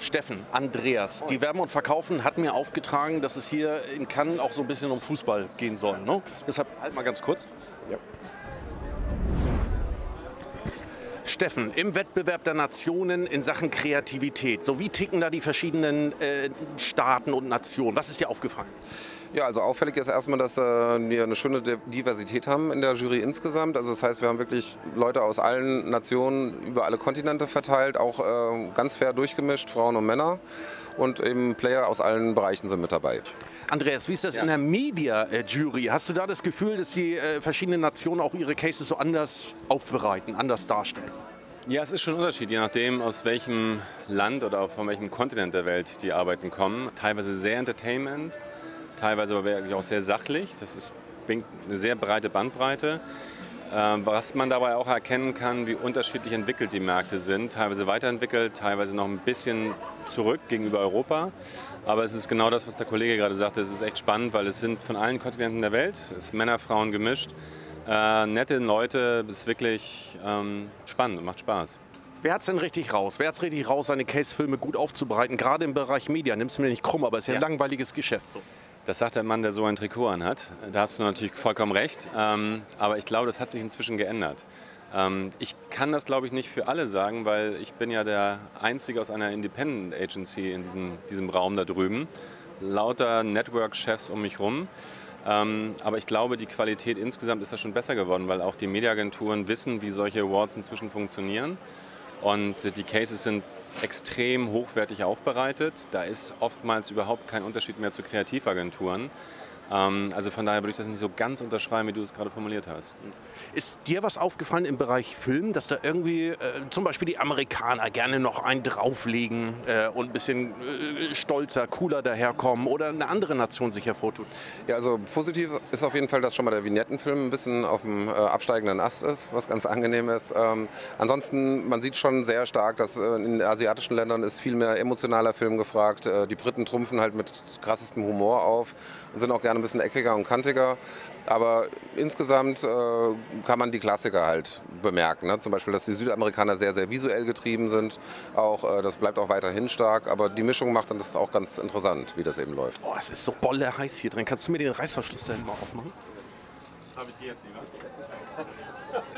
Steffen, Andreas, die Werben und Verkaufen hat mir aufgetragen, dass es hier in Cannes auch so ein bisschen um Fußball gehen soll. Ne? Deshalb halt mal ganz kurz. Ja. Steffen, im Wettbewerb der Nationen in Sachen Kreativität, so wie ticken da die verschiedenen äh, Staaten und Nationen? Was ist dir aufgefallen? Ja, also auffällig ist erstmal, dass äh, wir eine schöne Diversität haben in der Jury insgesamt. Also das heißt, wir haben wirklich Leute aus allen Nationen über alle Kontinente verteilt, auch äh, ganz fair durchgemischt, Frauen und Männer. Und eben Player aus allen Bereichen sind mit dabei. Andreas, wie ist das ja. in der Media-Jury? Hast du da das Gefühl, dass die äh, verschiedenen Nationen auch ihre Cases so anders aufbereiten, anders darstellen? Ja, es ist schon ein Unterschied, je nachdem, aus welchem Land oder von welchem Kontinent der Welt die Arbeiten kommen. Teilweise sehr Entertainment, teilweise aber wirklich auch sehr sachlich. Das ist eine sehr breite Bandbreite. Ähm, was man dabei auch erkennen kann, wie unterschiedlich entwickelt die Märkte sind. Teilweise weiterentwickelt, teilweise noch ein bisschen zurück gegenüber Europa. Aber es ist genau das, was der Kollege gerade sagte. Es ist echt spannend, weil es sind von allen Kontinenten der Welt, es ist Männer, Frauen gemischt. Äh, nette Leute, es ist wirklich ähm, spannend und macht Spaß. Wer hat es denn richtig raus? Wer hat es richtig raus, seine Case-Filme gut aufzubereiten? Gerade im Bereich Media. Nimmst du mir nicht krumm, aber es ist ja, ja ein langweiliges Geschäft. Das sagt der Mann, der so ein Trikot anhat. Da hast du natürlich vollkommen recht. Ähm, aber ich glaube, das hat sich inzwischen geändert. Ähm, ich kann das, glaube ich, nicht für alle sagen, weil ich bin ja der Einzige aus einer Independent Agency in diesem, diesem Raum da drüben. Lauter Network-Chefs um mich rum. Ähm, aber ich glaube, die Qualität insgesamt ist da schon besser geworden, weil auch die Mediaagenturen wissen, wie solche Awards inzwischen funktionieren. Und die Cases sind extrem hochwertig aufbereitet. Da ist oftmals überhaupt kein Unterschied mehr zu Kreativagenturen. Ähm, also von daher würde ich das nicht so ganz unterschreiben, wie du es gerade formuliert hast. Ist dir was aufgefallen im Bereich Film, dass da irgendwie äh, zum Beispiel die Amerikaner gerne noch einen drauflegen äh, und ein bisschen äh, stolzer, cooler daherkommen oder eine andere Nation sich hervortut? Ja, also positiv ist auf jeden Fall, dass schon mal der Vignettenfilm ein bisschen auf dem äh, absteigenden Ast ist, was ganz angenehm ist. Ähm, ansonsten, man sieht schon sehr stark, dass äh, in asiatischen Ländern ist viel mehr emotionaler Film gefragt. Äh, die Briten trumpfen halt mit krassestem Humor auf und sind auch gerne ein bisschen eckiger und kantiger. Aber insgesamt äh, kann man die Klassiker halt bemerken. Ne? Zum Beispiel, dass die Südamerikaner sehr, sehr visuell getrieben sind. Auch, äh, das bleibt auch weiterhin stark. Aber die Mischung macht dann das auch ganz interessant, wie das eben läuft. Oh, es ist so bolle heiß hier drin. Kannst du mir den Reißverschluss da hinten mal aufmachen? Das habe ich dir jetzt lieber.